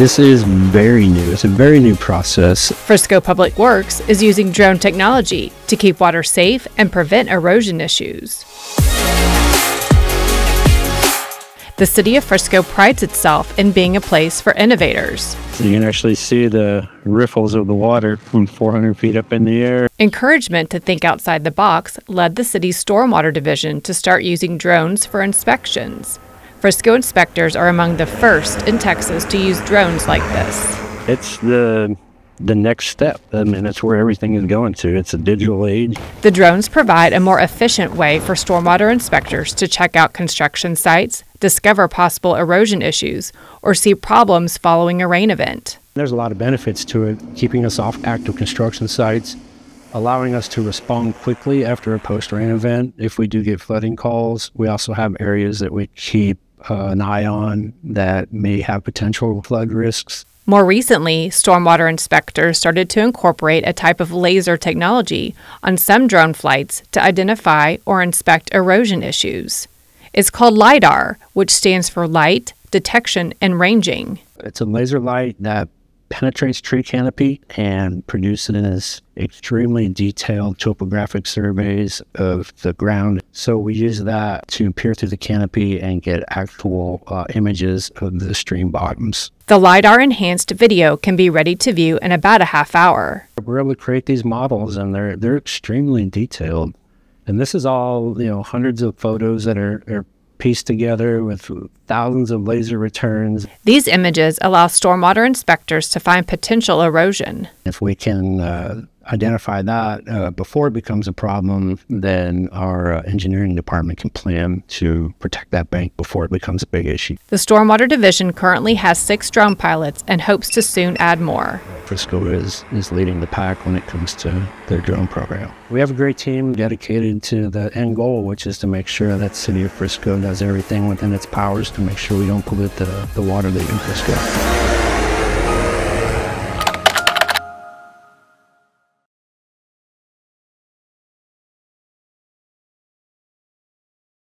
This is very new. It's a very new process. Frisco Public Works is using drone technology to keep water safe and prevent erosion issues. The city of Frisco prides itself in being a place for innovators. So you can actually see the riffles of the water from 400 feet up in the air. Encouragement to think outside the box led the city's stormwater division to start using drones for inspections. Frisco inspectors are among the first in Texas to use drones like this. It's the the next step. I mean, that's where everything is going to. It's a digital age. The drones provide a more efficient way for stormwater inspectors to check out construction sites, discover possible erosion issues, or see problems following a rain event. There's a lot of benefits to it, keeping us off active construction sites, allowing us to respond quickly after a post rain event if we do get flooding calls. We also have areas that we keep uh, an eye on that may have potential flood risks. More recently, stormwater inspectors started to incorporate a type of laser technology on some drone flights to identify or inspect erosion issues. It's called LIDAR, which stands for Light, Detection, and Ranging. It's a laser light that penetrates tree canopy and produces extremely detailed topographic surveys of the ground. So we use that to peer through the canopy and get actual uh, images of the stream bottoms. The LiDAR enhanced video can be ready to view in about a half hour. We're able to create these models and they're, they're extremely detailed. And this is all, you know, hundreds of photos that are, are pieced together with thousands of laser returns. These images allow stormwater inspectors to find potential erosion. If we can uh, identify that uh, before it becomes a problem, then our uh, engineering department can plan to protect that bank before it becomes a big issue. The Stormwater Division currently has six drone pilots and hopes to soon add more. Frisco is, is leading the pack when it comes to their drone program. We have a great team dedicated to the end goal, which is to make sure that City of Frisco does everything within its powers to make sure we don't pollute the, the water that in Frisco.